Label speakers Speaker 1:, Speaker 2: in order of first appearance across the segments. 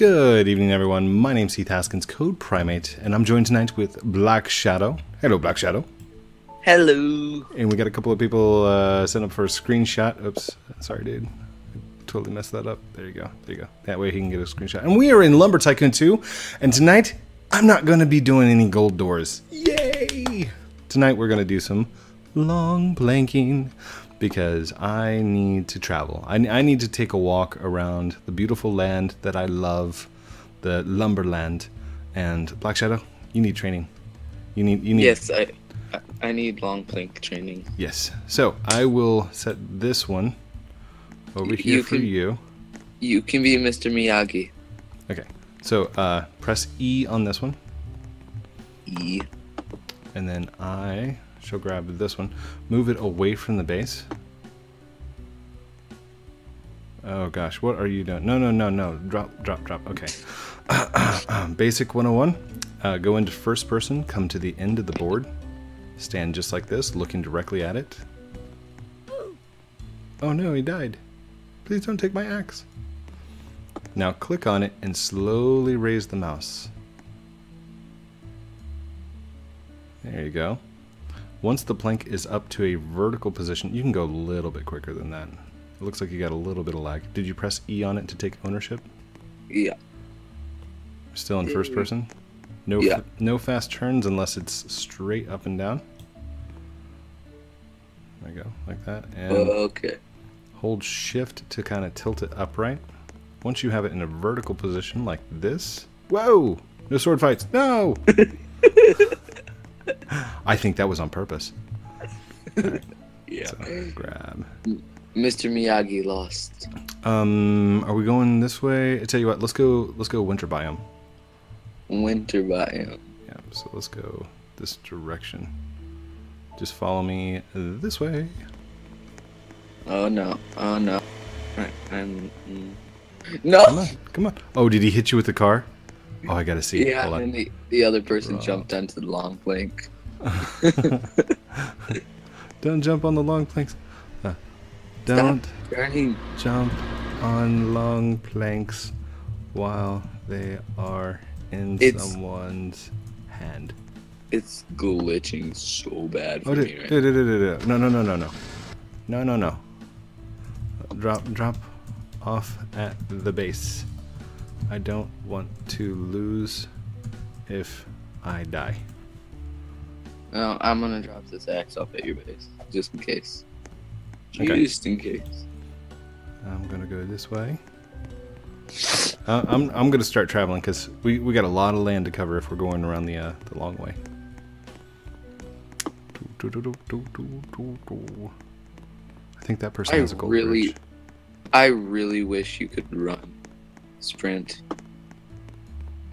Speaker 1: Good evening, everyone. My name's Heath Haskins, CodePrime8, and I'm joined tonight with Black Shadow. Hello, Black Shadow.
Speaker 2: Hello.
Speaker 1: And we got a couple of people uh, set up for a screenshot. Oops, sorry, dude. I totally messed that up. There you go. There you go. That way he can get a screenshot. And we are in Lumber Tycoon 2, and tonight I'm not going to be doing any gold doors. Yay! Tonight we're going to do some long planking because I need to travel. I, I need to take a walk around the beautiful land that I love, the Lumberland. And Black Shadow, you need training. You need you need
Speaker 2: Yes, I I- need long plank training.
Speaker 1: Yes. So I will set this one over here
Speaker 2: You
Speaker 1: for
Speaker 2: can-
Speaker 1: you.
Speaker 2: You can be Mr. Miyagi.
Speaker 1: Okay. So uh, press E on this one,
Speaker 2: E.
Speaker 1: and then I shall grab this one. Move it away from the base. Oh gosh, what are you doing? No, no, no, no. Drop, drop, drop. Okay. Basic 101. Uh, go into first person, come to the end of the board, stand just like this, looking directly at it. Oh no, he died. Please don't take my axe. Now click on it and slowly raise the mouse. There you go. Once the plank is up to a vertical position, you can go a little bit quicker than that. It looks like you got a little bit of lag. Did you press E on it to take ownership?
Speaker 2: Yeah.
Speaker 1: Still in mm-hmm. first person? No,
Speaker 2: Yeah.
Speaker 1: no fast turns unless it's straight up and down. There you go, like that. And oh,
Speaker 2: okay.
Speaker 1: hold shift to kind of tilt it upright. Once you have it in a vertical position like this. Whoa! No sword fights. No! I think that was on purpose.
Speaker 2: Yeah.
Speaker 1: So, grab.
Speaker 2: Mr. Miyagi lost.
Speaker 1: Um, are we going this way? I tell you what, let's go. Let's go winter biome.
Speaker 2: Winter biome.
Speaker 1: Yeah. So let's go this direction. Just follow me this way.
Speaker 2: Oh no. Oh no. I, I'm. mm. No.
Speaker 1: Come on, come on. Oh, did he hit you with the car? Oh, I gotta see.
Speaker 2: Yeah, and the, the other person jumped onto the long plank.
Speaker 1: Don't jump on the long planks. Uh, don't jump on long planks while they are in
Speaker 2: It's-
Speaker 1: someone's hand.
Speaker 2: It's glitching so bad for
Speaker 1: Oh,
Speaker 2: me right
Speaker 1: dude. no, no, no, no, no, no, no, no. Drop, drop off at the base. I don't want to lose if I die.
Speaker 2: No, I'm gonna drop this axe off at your base, just in case.
Speaker 1: Okay.
Speaker 2: Just in case.
Speaker 1: I'm gonna go this way. Uh, I'm I'm gonna start traveling because we, we got a lot of land to cover if we're going around the uh, the long way. I think that person
Speaker 2: I
Speaker 1: has a gold
Speaker 2: really-
Speaker 1: bridge.
Speaker 2: I really wish you could run, sprint.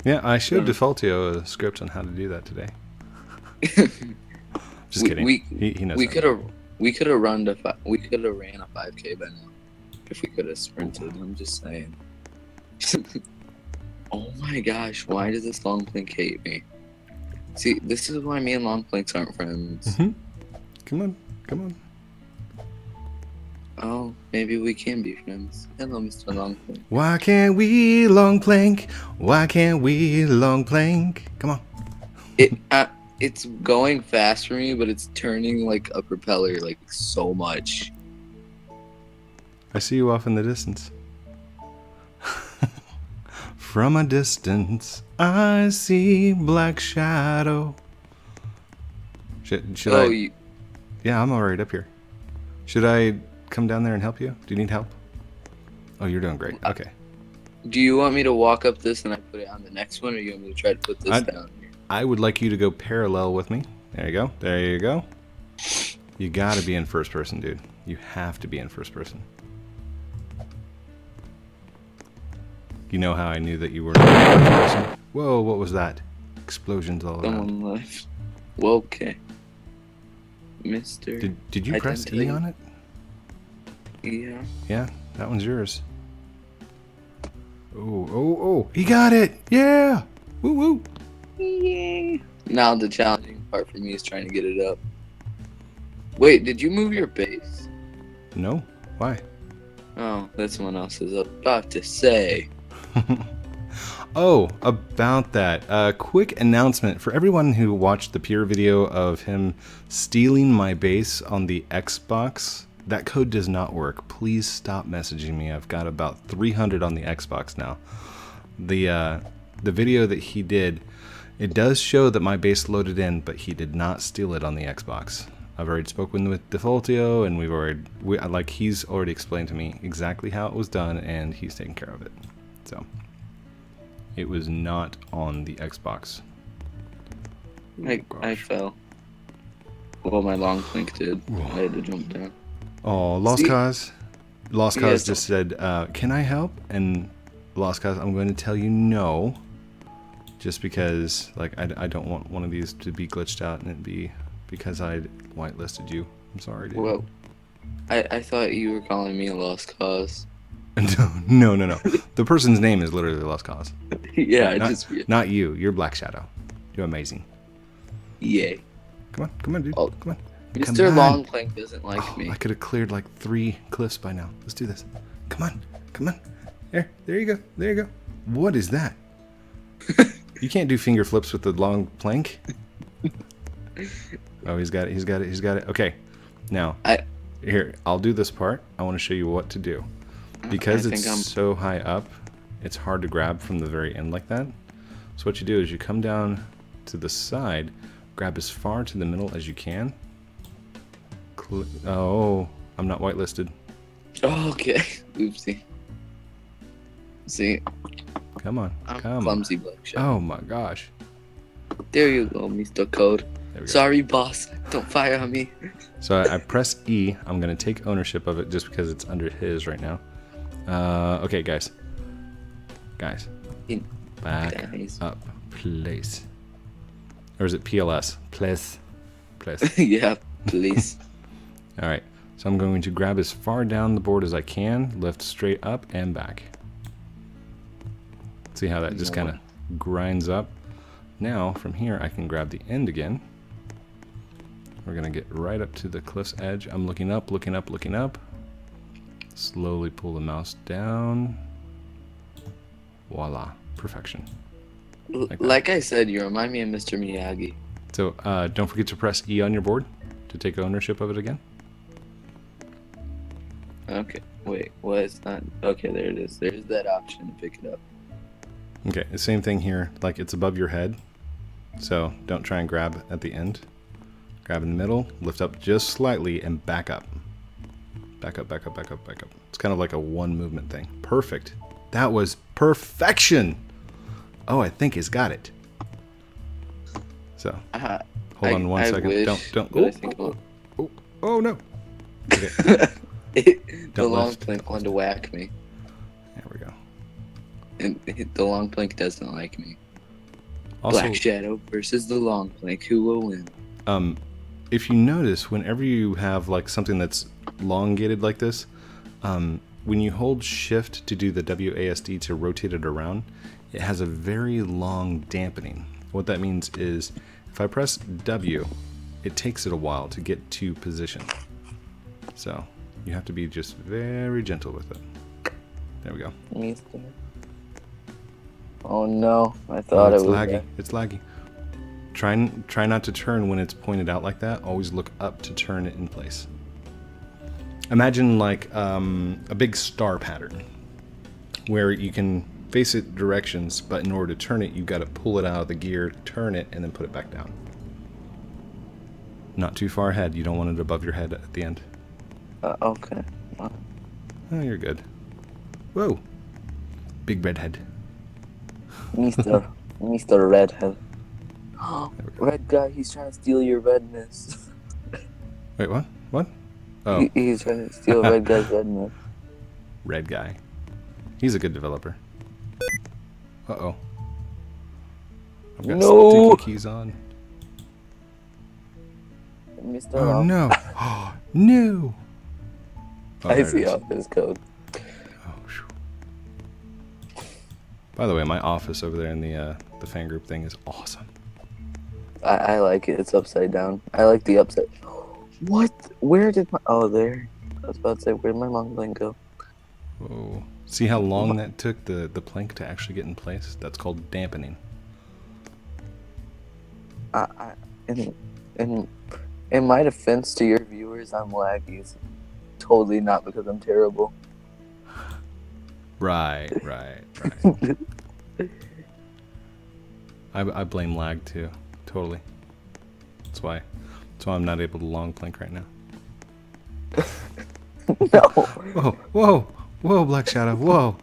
Speaker 1: Yeah, I showed
Speaker 2: Yeah.
Speaker 1: Defaultio a script on how to do that today. Just
Speaker 2: We-
Speaker 1: kidding.
Speaker 2: we-
Speaker 1: he, he knows.
Speaker 2: we could have we could have run to fi- we could have ran a 5k by now if we could have sprinted. I'm just saying. oh my gosh, why does this long plank hate me? See, this is why me and long planks aren't friends.
Speaker 1: Mhm. Come on, come on.
Speaker 2: Oh, maybe we can be friends. Hello, Mr. Long Plank.
Speaker 1: Why can't we long plank? Why can't we long plank? Come on.
Speaker 2: It uh, it's going fast for me, but it's turning like a propeller like so much.
Speaker 1: I see you off in the distance. From a distance, I see black shadow. Should, should
Speaker 2: oh,
Speaker 1: I?
Speaker 2: you,
Speaker 1: Yeah, I'm all right up here. Should I come down there and help you? Do you need help? Oh, you're doing great. Okay.
Speaker 2: do you want me to walk up this and I put it on the next one, or you want me to try to put this
Speaker 1: I-
Speaker 2: down here?
Speaker 1: I would like you to go parallel with me. There you go. There you go. You gotta be in first person, dude. You have to be in first person. You know how I knew that you were in first person? Whoa, what was that? Explosions all around.
Speaker 2: Someone left. Well, okay. Mister.
Speaker 1: Did, did you press E on it?
Speaker 2: Yeah.
Speaker 1: Yeah, that one's yours. Oh, oh, oh. He got it! Yeah! Woo woo!
Speaker 2: Yay. Now the challenging part for me is trying to get it up. Wait, did you move your base?
Speaker 1: No? Why?
Speaker 2: Oh, that's someone else is about to say.
Speaker 1: Oh, about that. A uh, quick announcement for everyone who watched the pure video of him stealing my base on the Xbox. That code does not work. Please stop messaging me. I've got about 300 on the Xbox now. The uh, the video that he did, it does show that my base loaded in, but he did not steal it on the Xbox. I've already spoken with Defaultio, and we've already, we, like, he's already explained to me exactly how it was done, and he's taking care of it. So, it was not on the Xbox.
Speaker 2: I, oh, I fell. Well, my long plank did. I had to jump down.
Speaker 1: Oh, Lost See? Cause. Lost Cause just said, uh, "Can I help?" And Lost Cause, I'm going to tell you no, just because like I, I don't want one of these to be glitched out and it be because I whitelisted you. I'm sorry, dude.
Speaker 2: Well, I, I thought you were calling me a lost cause.
Speaker 1: no, no, no, no. the person's name is literally Lost Cause.
Speaker 2: yeah,
Speaker 1: not,
Speaker 2: just yeah.
Speaker 1: not you. You're Black Shadow. You're amazing.
Speaker 2: Yay.
Speaker 1: Come on, come on, dude. Oh, come on.
Speaker 2: Mr. Longplank doesn't like
Speaker 1: oh,
Speaker 2: me.
Speaker 1: I could have cleared like three cliffs by now. Let's do this. Come on, come on. There, there you go. There you go. What is that? you can't do finger flips with the long plank. Oh, he's got it. He's got it. He's got it. Okay. Now,
Speaker 2: I
Speaker 1: here I'll do this part. I want to show you what to do because it's so high up. It's hard to grab from the very end like that. So what you do is you come down to the side, grab as far to the middle as you can. Oh, I'm not whitelisted.
Speaker 2: Oh, okay. Oopsie. See.
Speaker 1: Come on.
Speaker 2: I'm
Speaker 1: come
Speaker 2: clumsy black
Speaker 1: Oh my gosh.
Speaker 2: There you go, Mr. Code. Sorry, boss. Don't fire on me.
Speaker 1: So I, I, press E. I'm going to take ownership of it just because it's under his right now. Uh, okay, guys. Guys.
Speaker 2: In
Speaker 1: back up. Place. Or is it PLS? Place. Place.
Speaker 2: yeah, please.
Speaker 1: All right. So I'm going to grab as far down the board as I can, lift straight up and back. See how that just kind of grinds up. Now, from here, I can grab the end again. We're going to get right up to the cliff's edge. I'm looking up, looking up, looking up. Slowly pull the mouse down. Voila. Perfection.
Speaker 2: Like, like I said, you remind me of Mr. Miyagi.
Speaker 1: So uh, don't forget to press E on your board to take ownership of it again.
Speaker 2: Okay. Wait, what? It's not. Okay, there it is. There's that option to pick it up.
Speaker 1: Okay, the same thing here. Like it's above your head. So don't try and grab at the end. Grab in the middle, lift up just slightly, and back up. Back up, back up, back up, back up. It's kind of like a one movement thing. Perfect. That was perfection. Oh, I think he's got it. So, uh, hold
Speaker 2: I,
Speaker 1: on one
Speaker 2: I
Speaker 1: second.
Speaker 2: Wish,
Speaker 1: don't, don't. Oh, oh, oh, oh, no.
Speaker 2: Okay. The long lift. plank wanted to whack me.
Speaker 1: There we go.
Speaker 2: And the long plank doesn't like me. Also, Black Shadow versus the long plank. Who will win?
Speaker 1: Um, if you notice, whenever you have like something that's elongated like this, um, when you hold shift to do the WASD to rotate it around, it has a very long dampening. What that means is if I press W, it takes it a while to get to position. So you have to be just very gentle with it. There we go.
Speaker 2: Oh no, I thought
Speaker 1: oh, it's
Speaker 2: it was
Speaker 1: laggy. It's laggy. Try, try not to turn when it's pointed out like that. Always look up to turn it in place. Imagine like um, a big star pattern where you can face it directions, but in order to turn it, you've got to pull it out of the gear, turn it, and then put it back down. Not too far ahead. You don't want it above your head at the end.
Speaker 2: Uh, okay.
Speaker 1: Oh, you're good. Whoa. Big redhead.
Speaker 2: Mr. Mr. Redhead. Red guy, he's trying to steal your redness.
Speaker 1: Wait, what? What? Oh.
Speaker 2: He, he's trying to steal red guy's redness.
Speaker 1: Red guy. He's a good developer. Uh oh. I've got no. keys on.
Speaker 2: Mr.
Speaker 1: Oh no! Oh no!
Speaker 2: Oh, I see office code.
Speaker 1: Oh, By the way, my office over there in the uh, the fan group thing is awesome.
Speaker 2: I, I like it. It's upside down. I like the upside. What? Where did my? Oh, there. I was about to say, where did my long lane go?
Speaker 1: Oh, See how long that took the, the plank to actually get in place? That's called dampening.
Speaker 2: I, I in, in, in my defense to your viewers, I'm laggy. Totally not because I'm terrible.
Speaker 1: Right, right, right. I, I blame lag too. Totally. That's why. That's why I'm not able to long plank right now.
Speaker 2: no.
Speaker 1: Whoa, whoa, whoa, Black Shadow, whoa.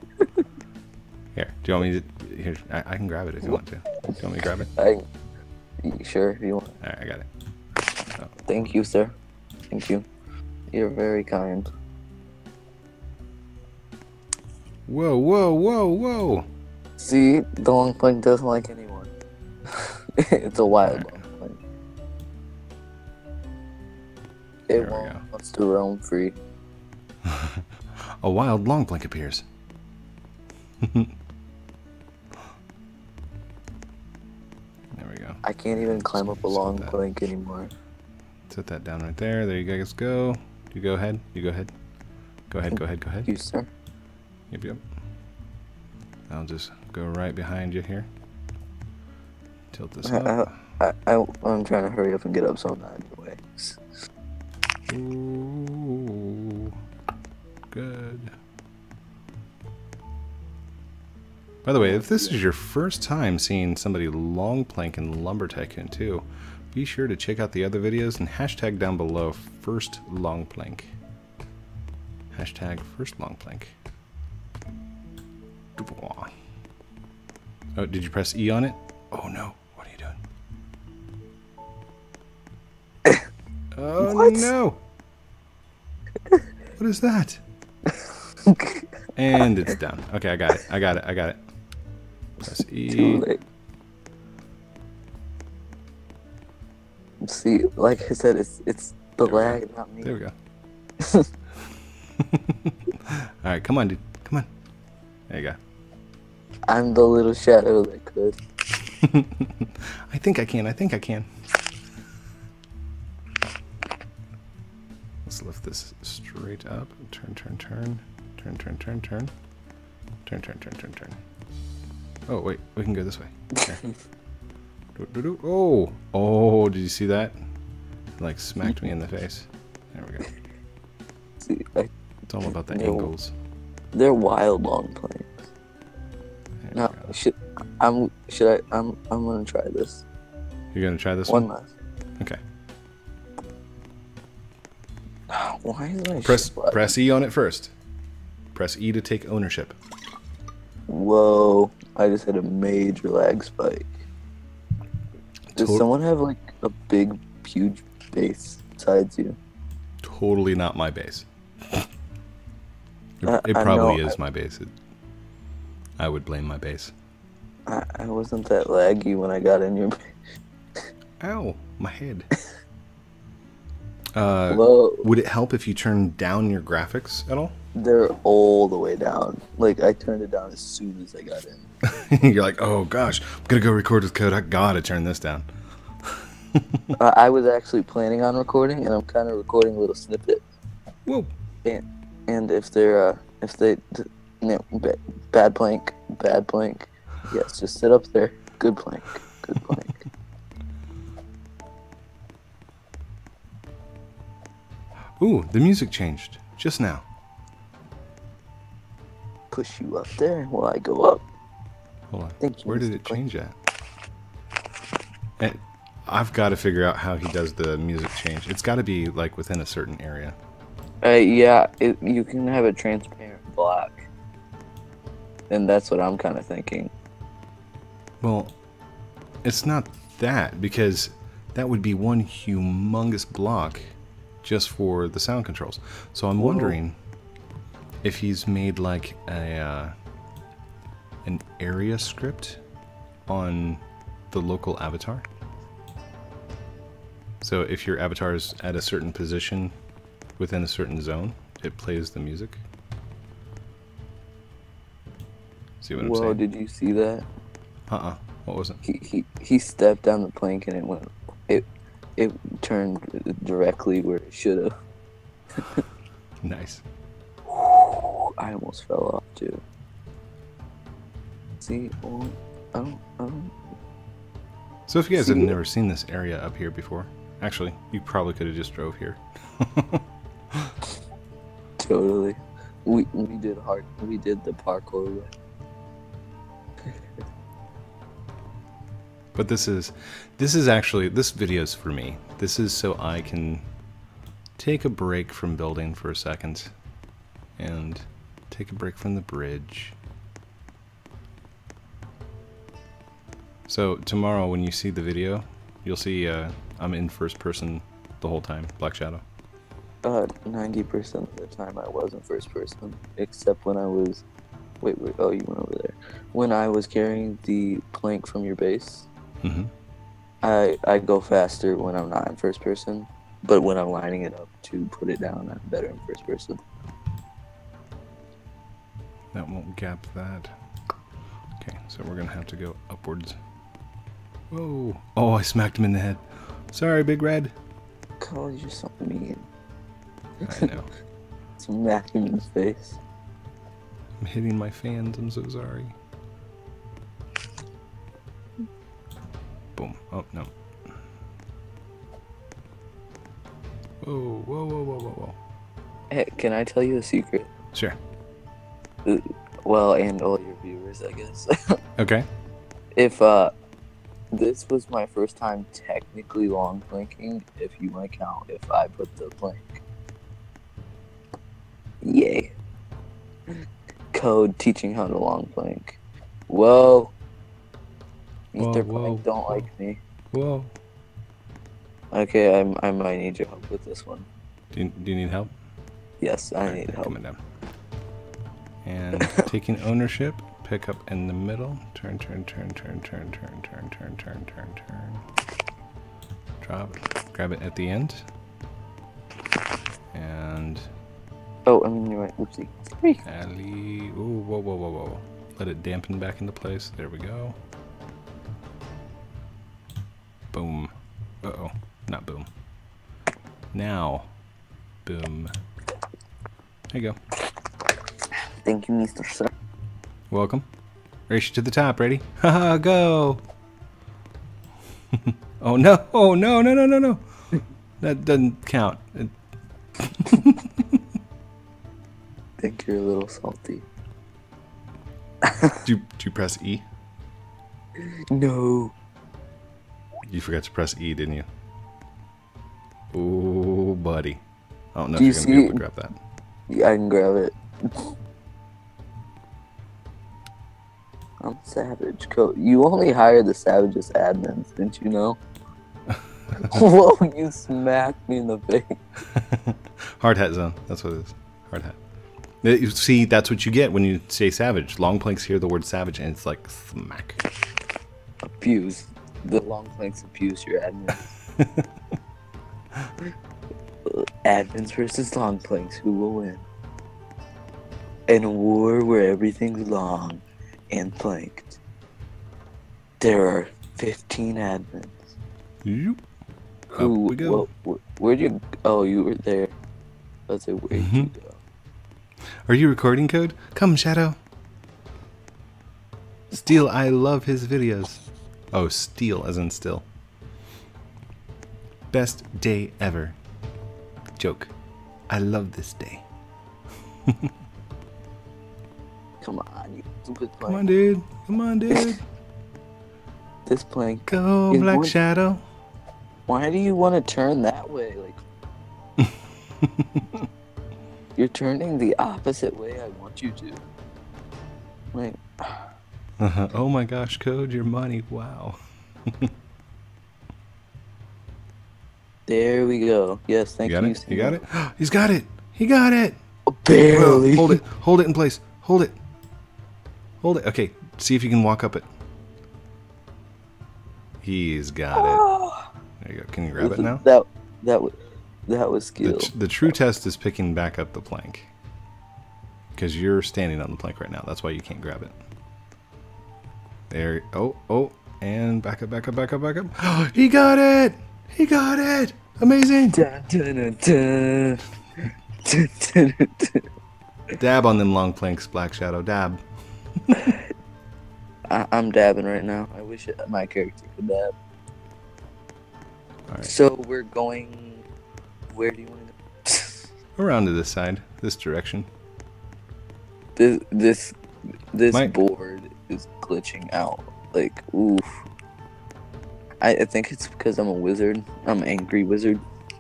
Speaker 1: Here, do you want me to? Here, I, I can grab it if you want to. Do you want me to grab it?
Speaker 2: I, sure, if you want.
Speaker 1: All right, I got it.
Speaker 2: Thank you, sir. Thank you. You're very kind.
Speaker 1: Whoa, whoa, whoa, whoa.
Speaker 2: See, the long plank doesn't like anyone. it's a wild
Speaker 1: Alright.
Speaker 2: long plank. It won't wants to roam free.
Speaker 1: A wild long plank appears. there we go.
Speaker 2: I can't even climb up a long plank anymore.
Speaker 1: Set that down right there. There you guys go. You go ahead. You go ahead. Go ahead, go ahead, go ahead.
Speaker 2: You, sir.
Speaker 1: Yep, yep. I'll just go right behind you here. Tilt this
Speaker 2: I,
Speaker 1: up.
Speaker 2: I, I, I'm trying to hurry up and get up so I'm not in your way.
Speaker 1: Ooh, good. By the way, if this is your first time seeing somebody long plank in Lumber Tycoon 2, be sure to check out the other videos and hashtag down below first long plank. Hashtag first long plank. Oh, did you press E on it? Oh no, what are you doing? Oh
Speaker 2: What?
Speaker 1: no! What is that? And it's down. Okay, I got it. I got it. I got it. Press E.
Speaker 2: See, like I said, it's it's the
Speaker 1: There
Speaker 2: lag, not me.
Speaker 1: There we go. All right, come on, dude. Come on. There you go.
Speaker 2: I'm the little shadow that could.
Speaker 1: I think I can. I think I can. Let's lift this straight up. Turn, turn, turn. Turn, turn, turn, turn. Turn, turn, turn, turn, turn. Oh, wait. We can go this way. Here. Oh! Oh, did you see that? It, like smacked me in the face. There we go.
Speaker 2: See, I,
Speaker 1: It's all about the
Speaker 2: No.
Speaker 1: angles.
Speaker 2: they're wild long planks.
Speaker 1: There we
Speaker 2: No, should I'm should I I'm I'm gonna try this
Speaker 1: You're gonna try this
Speaker 2: one
Speaker 1: one?
Speaker 2: last.
Speaker 1: Okay.
Speaker 2: Why is my
Speaker 1: Press press E on it first. Press E to take ownership.
Speaker 2: Whoa! I just had a major lag spike. Does
Speaker 1: Tot-
Speaker 2: someone have like a big, huge base besides you?
Speaker 1: totally not my base. It,
Speaker 2: I-
Speaker 1: it
Speaker 2: I
Speaker 1: probably
Speaker 2: know,
Speaker 1: is my base. It, I would blame my base.
Speaker 2: I, I wasn't that laggy when I got in your.
Speaker 1: Ow, my head. Uh,
Speaker 2: Whoa!
Speaker 1: would it help if you turn down your graphics at all?
Speaker 2: They're all the way down. Like I turned it down as soon as I got in.
Speaker 1: You're like, oh gosh, I'm gonna go record with code. I gotta turn this down.
Speaker 2: I I was actually planning on recording, and I'm kind of recording a little snippet.
Speaker 1: Whoa.
Speaker 2: And if they're, uh, if they, you know, bad plank, bad plank, yes, just sit up there. Good plank, good plank.
Speaker 1: Ooh, the music changed just now.
Speaker 2: Push you up there while I go up.
Speaker 1: Hold on.
Speaker 2: Thank you.
Speaker 1: Where did it
Speaker 2: Plank.
Speaker 1: change at? And I've got to figure out how he does the music change. It's got to be like within a certain area.
Speaker 2: Uh, yeah, it, you can have a transparent block, And that's what I'm kind of thinking.
Speaker 1: Well, it's not that because that would be one humongous block just for the sound controls. So I'm
Speaker 2: Whoa.
Speaker 1: wondering if he's made like a uh, an area script on the local avatar. So if your avatar is at a certain position within a certain zone, it plays the music. See what I'm
Speaker 2: Whoa,
Speaker 1: saying?
Speaker 2: did you see that?
Speaker 1: Uh-uh. What was it?
Speaker 2: He, he he stepped down the plank and it went it it turned directly where it should have.
Speaker 1: Nice.
Speaker 2: I almost fell off too. See, well, I don't, I don't.
Speaker 1: So if you guys have
Speaker 2: See-
Speaker 1: never seen this area up here before, actually, you probably could have just drove here.
Speaker 2: Totally. We we did hard. We did the parkour way.
Speaker 1: But this is this is actually this video's for me. This is so I can take a break from building for a second and take a break from the bridge. So tomorrow when you see the video, you'll see uh, I'm in first person the whole time, Black Shadow.
Speaker 2: Uh, ninety percent of the time I wasn't first person, except when I was. Wait, wait. Oh, you went over there. When I was carrying the plank from your base,
Speaker 1: hmm
Speaker 2: I I go faster when I'm not in first person, but when I'm lining it up to put it down, I'm better in first person.
Speaker 1: That won't gap that. Okay, so we're gonna have to go upwards. Whoa! Oh, I smacked him in the head. Sorry, Big Red.
Speaker 2: Call you so mean.
Speaker 1: I know.
Speaker 2: Smack him in the face.
Speaker 1: I'm hitting my fans. I'm so sorry. Boom. Oh no. Whoa! Whoa! Whoa! Whoa! Whoa! Whoa!
Speaker 2: Hey, can I tell you a secret?
Speaker 1: Sure.
Speaker 2: Well, and all your viewers, I guess.
Speaker 1: Okay.
Speaker 2: if uh, this was my first time technically long planking, if you want to count, if I put the plank. Yay. Code teaching how to long plank. Whoa.
Speaker 1: Whoa,
Speaker 2: Mr.
Speaker 1: whoa,
Speaker 2: Plank don't
Speaker 1: whoa.
Speaker 2: like me.
Speaker 1: Whoa!
Speaker 2: Okay, I, I might need your help with this one.
Speaker 1: Do you, do you need help?
Speaker 2: Yes, I need help.
Speaker 1: Coming down. And taking ownership. Pick up in the middle. Turn, turn, turn, turn, turn, turn, turn, turn, turn, turn, turn. Drop. Grab it at the end. And
Speaker 2: Oh, I mean, you're right. Oopsie.
Speaker 1: Alley. Ooh, whoa, whoa, whoa, whoa. Let it dampen back into place. There we go. Boom. Uh oh. Not boom. Now. Boom. There you go.
Speaker 2: Thank you, Mr. Sir.
Speaker 1: Welcome. Race you to the top. Ready? Haha, go! oh no! Oh no! No! No! No! No! That doesn't count.
Speaker 2: Think you're a little salty.
Speaker 1: do, you, did you press E?
Speaker 2: No.
Speaker 1: You forgot to press E, didn't you? Oh, buddy. I don't know
Speaker 2: Do
Speaker 1: if
Speaker 2: you
Speaker 1: you're gonna be able to grab that.
Speaker 2: Yeah, I can grab it. I'm savage. Co- you only hire the savagest admins, didn't you know? Whoa, you smacked me in the face.
Speaker 1: Hard hat zone. That's what it is. Hard hat. You see, that's what you get when you say savage. Long planks hear the word savage, and it's like smack.
Speaker 2: Abuse. The long planks abuse your admins. admins versus long planks. Who will win? In a war where everything's long and planked, there are 15 admins.
Speaker 1: Up
Speaker 2: Who?
Speaker 1: we go.
Speaker 2: where'd you? Oh, you were there. Let's say where'd you
Speaker 1: Mhm.
Speaker 2: go?
Speaker 1: Are you recording code? Come, Shadow. Steel, I love his videos. Oh, Steel, as in still. Best day ever. Joke. I love this day.
Speaker 2: Come on, stupid plank.
Speaker 1: Come on, dude. Come on, dude.
Speaker 2: This plank.
Speaker 1: Go,
Speaker 2: Is
Speaker 1: Black
Speaker 2: one-
Speaker 1: Shadow.
Speaker 2: Why do you want to turn that way? Like you're turning the opposite way I want you to. Like
Speaker 1: Uh-huh. Oh my gosh, Code, your money. Wow.
Speaker 2: there we go. Yes,
Speaker 1: You
Speaker 2: thank
Speaker 1: got
Speaker 2: you.
Speaker 1: it? You got it? He's got it. He got it.
Speaker 2: Oh, barely.
Speaker 1: Hold it. Hold it in place. Hold it. Hold it. Okay. See if you can walk up it. He's got it. Oh. There you go. Can you grab it now?
Speaker 2: That that was that was
Speaker 1: The,
Speaker 2: skill.
Speaker 1: tr- the true test is picking back up the plank. Because you're standing on the plank right now. That's why you can't grab it. There. Oh, oh. And back up, back up, back up, back up. he got it! He got it! Amazing!
Speaker 2: Dun, dun, dun.
Speaker 1: Dab on them long planks, Black Shadow. Dab.
Speaker 2: I, I'm dabbing right now. I wish it, my character could dab. So we're going. Where do you want to go?
Speaker 1: Around to this side, this direction.
Speaker 2: This this this
Speaker 1: Mike.
Speaker 2: board is glitching out. Like oof. I, I think it's because I'm a wizard. I'm an angry wizard.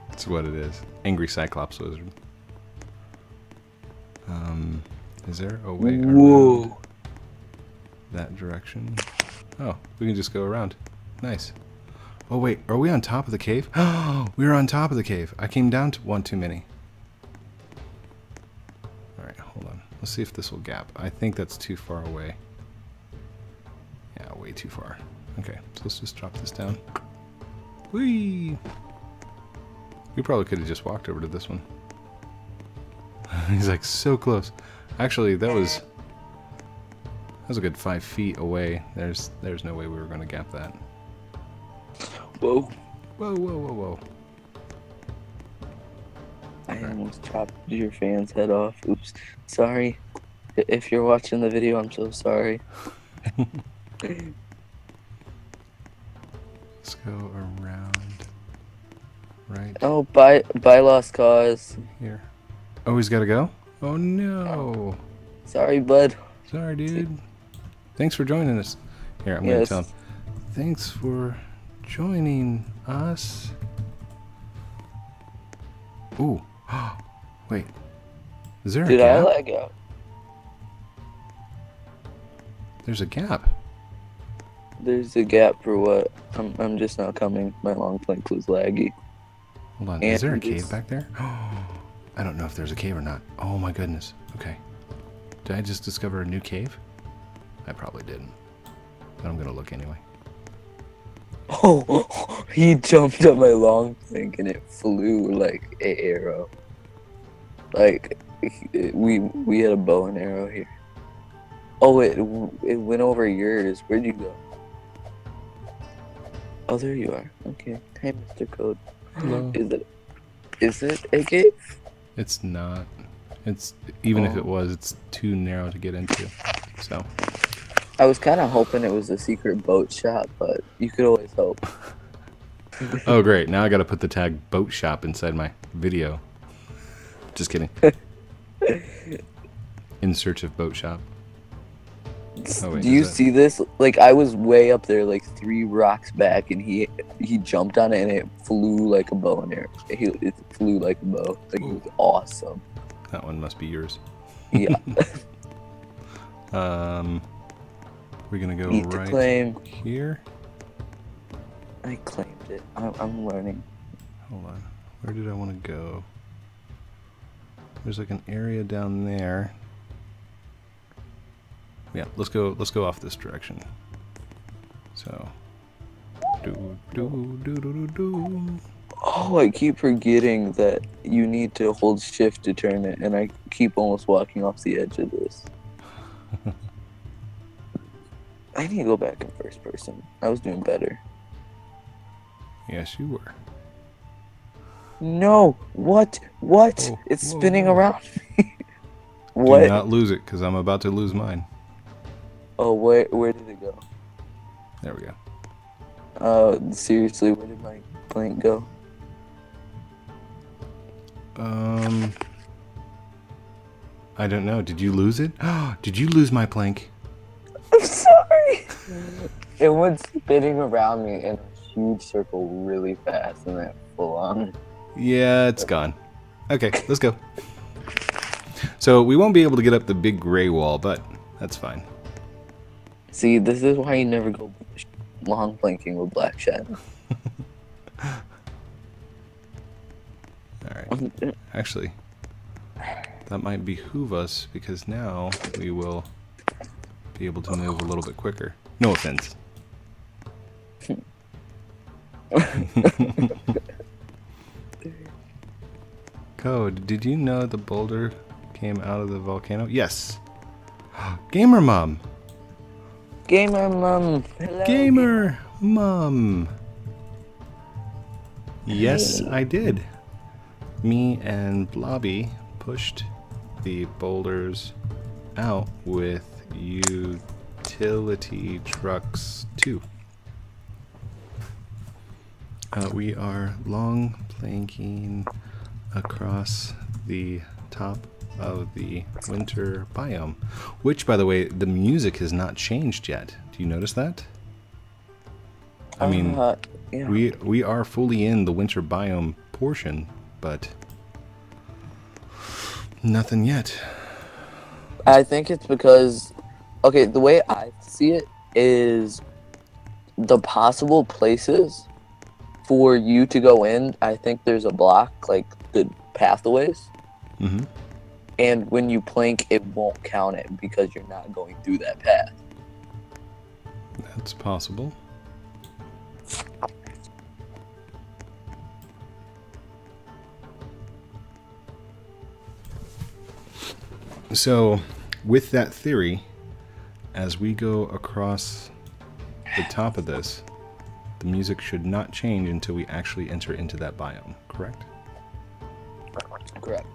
Speaker 1: That's what it is. Angry Cyclops Wizard. Um, is there a way around
Speaker 2: Whoa.
Speaker 1: That direction? Oh, we can just go around. Nice. Oh wait, are we on top of the cave? Oh, we are on top of the cave. I came down to one too many. All right, hold on. Let's see if this will gap. I think that's too far away. Yeah, way too far. Okay, so let's just drop this down. Whee! We probably could have just walked over to this one. He's like so close. Actually, that was that was a good five feet away. There's there's no way we were going to gap that.
Speaker 2: Whoa.
Speaker 1: Whoa, whoa, whoa, whoa!
Speaker 2: I almost chopped your fan's head off. Oops. Sorry. If you're watching the video, I'm so sorry.
Speaker 1: Let's go around right
Speaker 2: Oh, bye, bye, lost cause.
Speaker 1: here. Oh, he's got to go. Oh no!
Speaker 2: Sorry, bud.
Speaker 1: Sorry, dude. Thanks for joining us. Here, I'm
Speaker 2: Yes.
Speaker 1: gonna tell him. Thanks for joining us. Ooh. Wait. Is there a
Speaker 2: Did I lag out?
Speaker 1: There's a gap.
Speaker 2: There's a gap for what? I'm, I'm just not coming. My long plank was laggy.
Speaker 1: Hold on. Is there a cave back there? I don't know if there's a cave or not. Oh my goodness. Okay. Did I just discover a new cave? I probably didn't. But I'm gonna look anyway.
Speaker 2: Oh, he jumped up my long plank and it flew like a arrow. Like we we had a bow and arrow here. Oh, it it went over yours. Where'd you go? Oh, there you are. Okay. Hey, Mr. Code.
Speaker 1: Hello.
Speaker 2: Is it is it a cave?
Speaker 1: It's not. It's even if
Speaker 2: Oh.
Speaker 1: it was, it's too narrow to get into. So
Speaker 2: I was kind of hoping it was a secret boat shop, but you could always hope.
Speaker 1: Oh great, now I gotta put the tag boat shop inside my video. Just kidding. In search of boat shop. Oh, wait,
Speaker 2: Do you
Speaker 1: that-
Speaker 2: see this? Like I was way up there, like three rocks back, and he he jumped on it and it flew like a bow and arrow. He, it flew like a bow. Like it was awesome.
Speaker 1: That one must be yours.
Speaker 2: Yeah.
Speaker 1: Um we're gonna go
Speaker 2: Eat
Speaker 1: right
Speaker 2: claim.
Speaker 1: here.
Speaker 2: I claimed it. I'm, I'm learning.
Speaker 1: Hold on. Where did I want to go? There's like an area down there. Yeah, let's go let's go off this direction. So do do do do do do.
Speaker 2: Oh, I keep forgetting that you need to hold shift to turn it, and I keep almost walking off the edge of this. I need to go back in first person. I was doing better.
Speaker 1: Yes, you were.
Speaker 2: No, what? What?
Speaker 1: Whoa,
Speaker 2: it's
Speaker 1: whoa,
Speaker 2: spinning
Speaker 1: whoa.
Speaker 2: around me.
Speaker 1: Do not lose it, because I'm about to lose mine.
Speaker 2: Oh, where where did it go?
Speaker 1: There we go.
Speaker 2: Uh, seriously, where did my plank go?
Speaker 1: Um, I don't know. Did you lose it? Did you lose my plank?
Speaker 2: It went spinning around me in a huge circle really fast, and then full on.
Speaker 1: Yeah, it's gone. Okay, let's go. So we won't be able to get up the big gray wall, but that's fine.
Speaker 2: See, this is why you never go long blinking with Black Shadow.
Speaker 1: All right. Actually, that might behoove us because now we will be able to move a little bit quicker. No offense. Code, did you know the boulder came out of the volcano? Yes. Gamer mom.
Speaker 2: Gamer mom. Hello.
Speaker 1: Gamer mom. Yes,
Speaker 2: Hey.
Speaker 1: I did. Me and Blobby pushed the boulders out with utility trucks too. Uh, we are long planking across the top of the winter biome, which, by the way, the music has not changed yet. Do you notice that? I mean,
Speaker 2: Uh, yeah.
Speaker 1: we we are fully in the winter biome portion, but nothing yet.
Speaker 2: I think it's because, okay, the way I see it is the possible places for you to go in. I think there's a block, like the pathways,
Speaker 1: hmm
Speaker 2: and when you plank, it won't count it because you're not going through that path.
Speaker 1: That's possible. So, with that theory, as we go across the top of this, the music should not change until we actually enter into that biome, correct?
Speaker 2: Correct.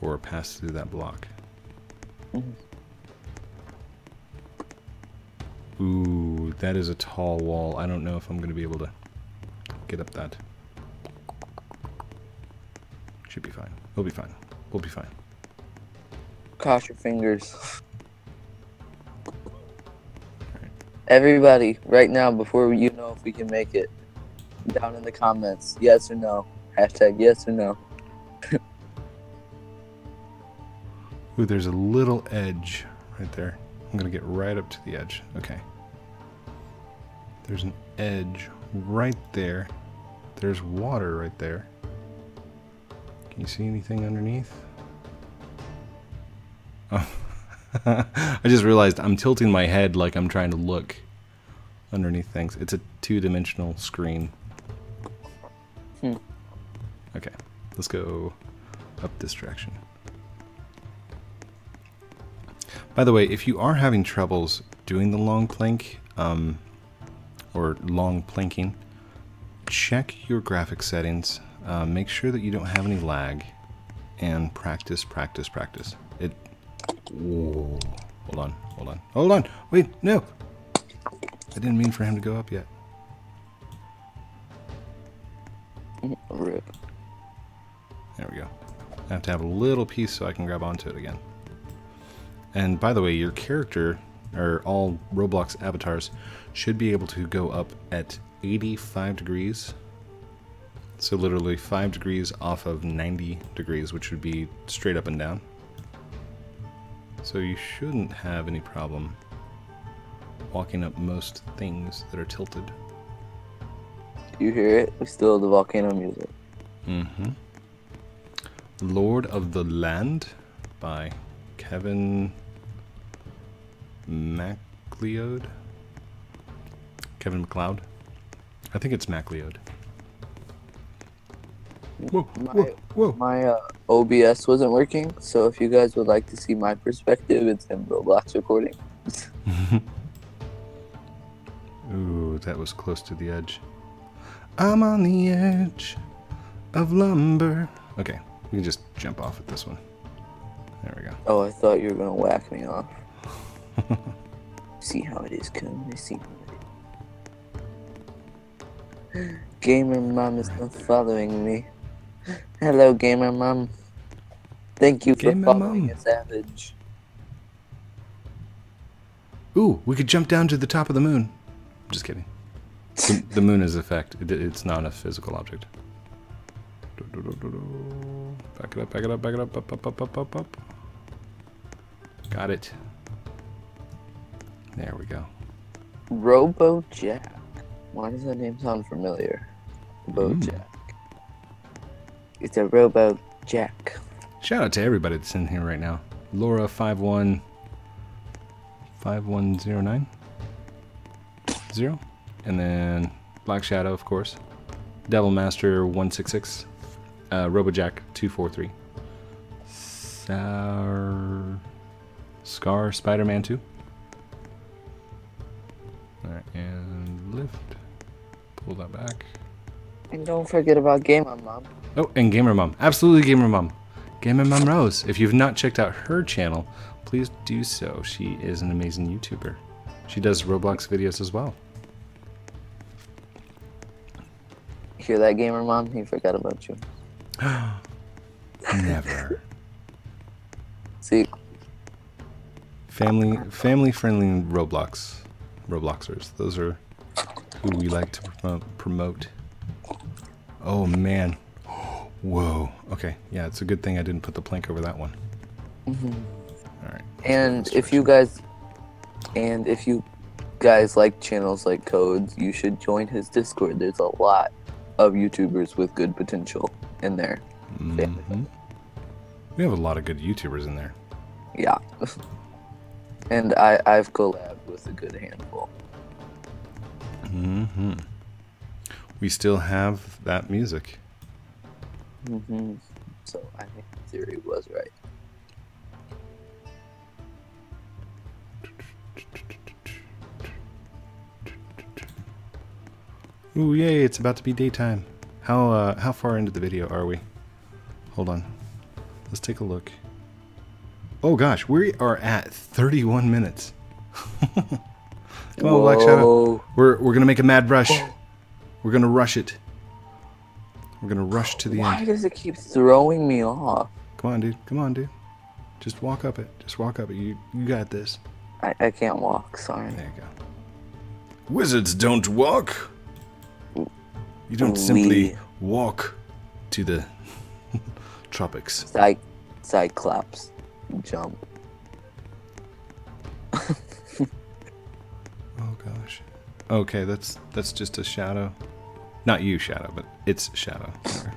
Speaker 1: Or pass through that block. Mm-hmm. Ooh, that is a tall wall. I don't know if I'm going to be able to get up that. Should be fine. We'll be fine. We'll be fine.
Speaker 2: Cross your fingers. Everybody, right now, before you know if we can make it, down in the comments, yes or no. Hashtag yes or no.
Speaker 1: Ooh, there's a little edge right there. I'm going to get right up to the edge. Okay. There's an edge right there. There's water right there. Can you see anything underneath? Oh. I just realized I'm tilting my head like I'm trying to look underneath things. It's a two-dimensional screen.
Speaker 2: Hmm.
Speaker 1: Okay, let's go up this direction. By the way, if you are having troubles doing the long plank, um, or long planking, check your graphic settings. Uh, make sure that you don't have any lag, and practice, practice, practice. It. Whoa. Hold on, hold on, hold on. Wait, no. I didn't mean for him to go up yet.
Speaker 2: Rip.
Speaker 1: There we go. I have to have a little piece so I can grab onto it again. And by the way, your character, or all Roblox avatars, should be able to go up at 85 degrees. So literally 5 degrees off of 90 degrees, which would be straight up and down. So you shouldn't have any problem walking up most things that are tilted.
Speaker 2: Do You hear it? We still have the volcano music.
Speaker 1: Mm-hmm. Lord of the Land by Kevin MacLeod. Kevin McLeod. I think it's MacLeod. Whoa,
Speaker 2: My-
Speaker 1: whoa, whoa.
Speaker 2: My uh, OBS wasn't working, so if you guys would like to see my perspective, it's in Roblox recording.
Speaker 1: Ooh, that was close to the edge. I'm on the edge of lumber. Okay, we can just jump off at this one. There we go.
Speaker 2: Oh, I thought you were gonna whack me off. see how it is, come. See how it is. Gamer mom is not following me. Hello, gamer mom. Thank you for
Speaker 1: Gamer
Speaker 2: following
Speaker 1: mom.
Speaker 2: a savage.
Speaker 1: Ooh, we could jump down to the top of the moon. I'm just kidding. The, the moon is a fact. It, it's not a physical object. Back it up, back it up, back it up, up, up, up, up, up, up. Got it. There we go.
Speaker 2: Robo Jack. Why does that name sound familiar? Robo
Speaker 1: Mm.
Speaker 2: Jack. It's a Robo Jack.
Speaker 1: Shout out to everybody that's in here right now. Laura five one five one zero nine zero, and then Black Shadow, of course. Devil Master one six six, uh, RoboJack two four three, Scar Spider Man two. Alright, and lift. Pull that back.
Speaker 2: And don't forget about Game On Mom.
Speaker 1: Oh, and Gamer Mom. Absolutely Gamer Mom. Gamer Mom Rose. If you've not checked out her channel, please do so. She is an amazing YouTuber. She does Roblox videos as well.
Speaker 2: Hear that, gamer mom? He forgot about you.
Speaker 1: Never.
Speaker 2: See,
Speaker 1: Family family friendly Roblox Robloxers. Those are who we like to promote. Oh man. Whoa. Okay. Yeah, it's a good thing I didn't put the plank over that one. All right.
Speaker 2: and if you guys, and if you guys like channels like Codes, you should join his Discord. There's a lot of YouTubers with good potential in there.
Speaker 1: Mhm. We have a lot of good YouTubers in there.
Speaker 2: Yeah. and I, I've collabed with a good handful.
Speaker 1: hmm We still have that music.
Speaker 2: Hmm So I think the theory was right.
Speaker 1: Ooh, yay! It's about to be daytime. How uh, how far into the video are we? Hold on. Let's take a look. Oh gosh, we are at 31 minutes. Come on, Black Shadow. We're we're gonna make a mad rush. We're gonna rush it. We're gonna rush to the
Speaker 2: Why
Speaker 1: end.
Speaker 2: Why does it keep throwing me off?
Speaker 1: Come on, dude. Come on, dude. Just walk up it. Just walk up it. You you got this.
Speaker 2: I, I can't walk, sorry.
Speaker 1: There you go. Wizards don't walk. You don't
Speaker 2: We-
Speaker 1: simply walk to the tropics.
Speaker 2: Cy- Cyclops. Jump.
Speaker 1: Oh gosh. Okay, that's that's just a shadow. Not you, shadow, but it's shadow. Sorry.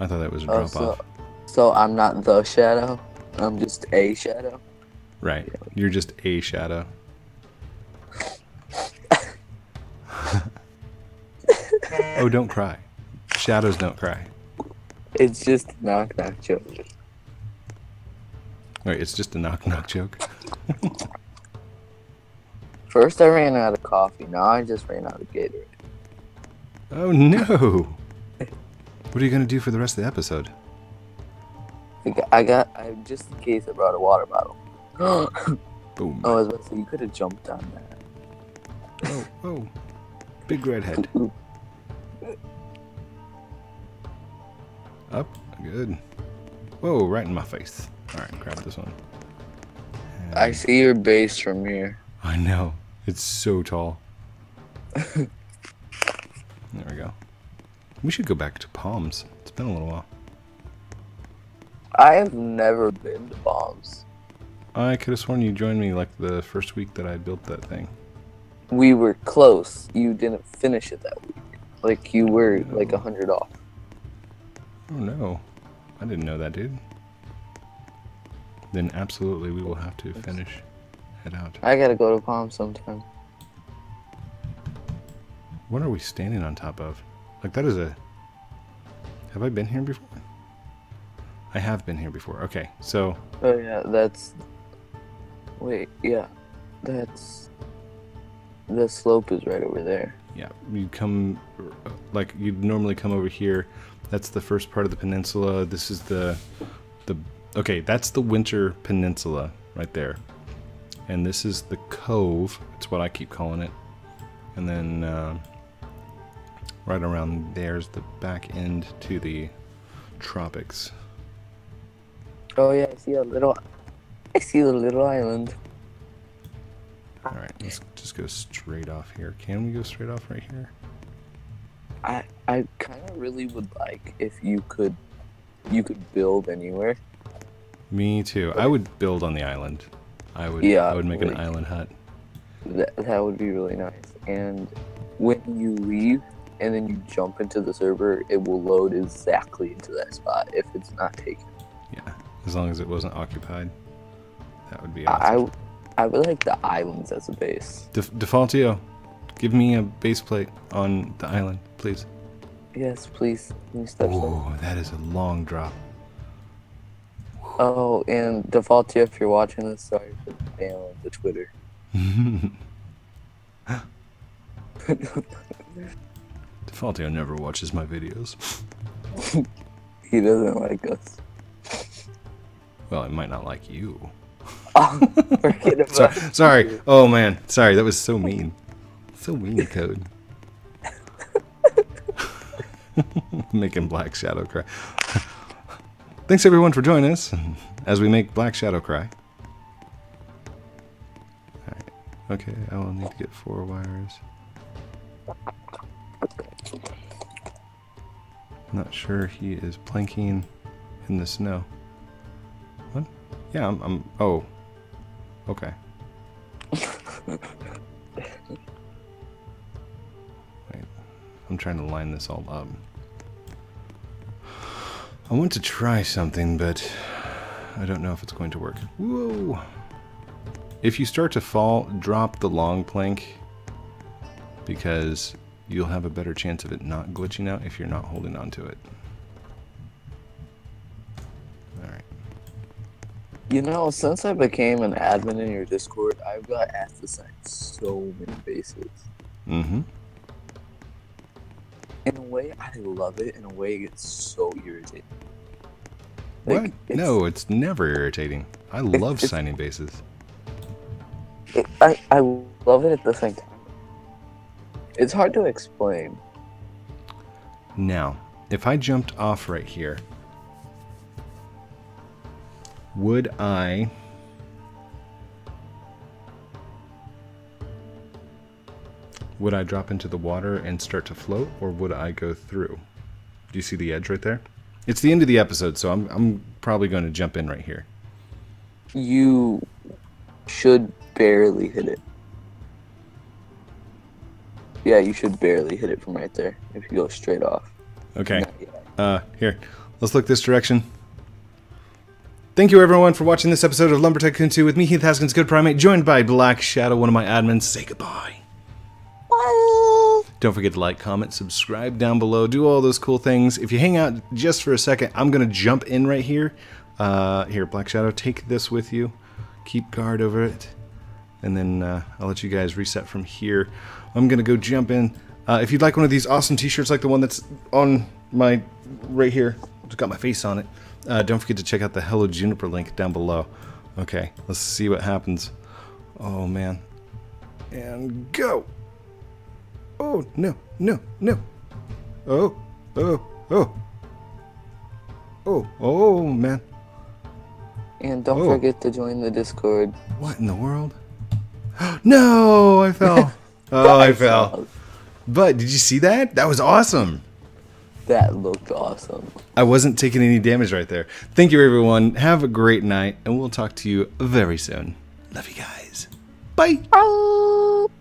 Speaker 1: I thought that was a
Speaker 2: Oh,
Speaker 1: drop
Speaker 2: so,
Speaker 1: off.
Speaker 2: so I'm not the shadow. I'm just a shadow.
Speaker 1: Right. You're just a shadow. oh, don't cry. Shadows don't cry.
Speaker 2: It's just a knock knock joke.
Speaker 1: Wait, it's just a knock knock joke.
Speaker 2: First I ran out of coffee. Now I just ran out of Gatorade.
Speaker 1: Oh no! What are you gonna do for the rest of the episode?
Speaker 2: I got, I got I just in case I brought a water bottle. oh,
Speaker 1: Boom.
Speaker 2: I was about to say you could have jumped on that.
Speaker 1: Oh, oh. Big redhead. Up. Good. Whoa, right in my face. Alright, grab this one.
Speaker 2: I see your base from here.
Speaker 1: I know. It's so tall. there we go. We should go back to Palms. It's been a little while.
Speaker 2: I have never been to Palms.
Speaker 1: I could have sworn you joined me like the first week that I built that thing.
Speaker 2: We were close. You didn't finish it that week. Like you were like a hundred off.
Speaker 1: Oh no. I didn't know that, dude. Then absolutely we will have to finish. Head out.
Speaker 2: I gotta go to Palms sometime.
Speaker 1: What are we standing on top of? Like that is a. Have I been here before? I have been here before. Okay, so
Speaker 2: Oh yeah, that's. Wait, yeah, that's. The slope is right over there.
Speaker 1: yeah, you come like you'd normally come over here. That's the first part of the peninsula. This is the the okay. That's the Winter Peninsula right there, and this is the cove. It's what I keep calling it. And then uh, right around there's the back end to the tropics.
Speaker 2: Oh yeah, I see a little. I see a little island.
Speaker 1: All right, let's just go straight off here. Can we go straight off right here?
Speaker 2: I I kind of really would like if you could, you could build anywhere.
Speaker 1: Me too. I would build on the island. I would.
Speaker 2: Yeah,
Speaker 1: I would make an island hut.
Speaker 2: That that would be really nice. And when you leave and then you jump into the server, it will load exactly into that spot if it's not taken.
Speaker 1: Yeah, as long as it wasn't occupied, that would be awesome.
Speaker 2: I I I would like the islands as a base.
Speaker 1: Def- Defaultio, give me a base plate on the island, please.
Speaker 2: Yes, please. Let me step some.
Speaker 1: Oh, that is a long drop.
Speaker 2: Oh, and Defaultio if you're watching this, sorry for the ban on the Twitter.
Speaker 1: Defaultio never watches my videos.
Speaker 2: he doesn't like us.
Speaker 1: Well, it might not like you.
Speaker 2: Oh, forget about
Speaker 1: Sorry, sorry. Oh man, sorry. That was so mean. So mean, code. Making Black Shadow cry. Thanks everyone for joining us as we make Black Shadow cry. Alright. Okay, I will need to get four wires. Not sure he is planking in the snow. What? Yeah, I'm. I'm oh. Okay. Wait. I'm trying to line this all up. I want to try something, but I don't know if it's going to work. Whoa! If you start to fall, drop the long plank because you'll have a better chance of it not glitching out if you're not holding on to it. Alright.
Speaker 2: You know, since I became an admin in your Discord, I've got asked to sign so many bases.
Speaker 1: Mm-hmm.
Speaker 2: In a way, I love it. In a way, it's so irritating.
Speaker 1: What?
Speaker 2: It's-
Speaker 1: no, it's never irritating. I love signing bases.
Speaker 2: It, I, I love it at the same time. It's hard to explain.
Speaker 1: Now, if I jumped off right here, would I would I drop into the water and start to float or would I go through? Do you see the edge right there? It's the end of the episode, so I'm I'm probably going to jump in right here.
Speaker 2: You should barely hit it. Yeah, you should barely hit it from right there if you go straight off.
Speaker 1: Okay. Uh, here, let's look this direction. Thank you, everyone, for watching this episode of Lumber Tycoon 2 with me, Heath Haskins, CodePrime8, joined by Black Shadow, one of my admins. Say goodbye. Bye. Don't forget to like, comment, subscribe down below, do all those cool things. If you hang out just for a second, I'm going to jump in right here. Uh, here, Black Shadow, take this with you. Keep guard over it. And then uh, I'll let you guys reset from here. I'm going to go jump in. Uh, if you'd like one of these awesome t-shirts like the one that's on my right here, it's got my face on it. Uh, don't forget to check out the Hello Juniper link down below. Okay, let's see what happens. Oh man. And go. Oh, no, no, no. Oh, oh, oh. Oh, oh, man.
Speaker 2: And don't
Speaker 1: Oh.
Speaker 2: forget to join the Discord.
Speaker 1: What in the world? no, I fell. Oh, I fell. But did you see that? That was awesome.
Speaker 2: That looked awesome.
Speaker 1: I wasn't taking any damage right there. Thank you, everyone. Have a great night, and we'll talk to you very soon. Love you guys. Bye.
Speaker 3: Thank